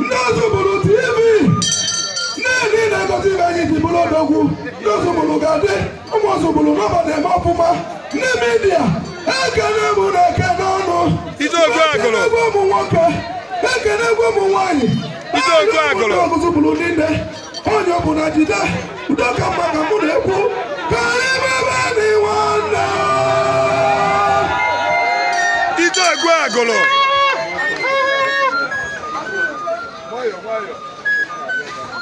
ndị ọzọ bụrụ tv ndị na-egozi ibe anyị ji bụrụ odogwu ndị ọzọgbụrụ ga-adị ụmụ ọzọgbụrụ n'ọbọdụ eme ọfụma ndị midia ekene bụ na eke n'ọnụ ekenegwu ụmụ nwoke ekenegwu ụmụ nwaanyị ọgụzụ bụrụ onye bụ na jide udo mma ka mụ na-ekwu ka anyị bebe agụlụ 快有快有。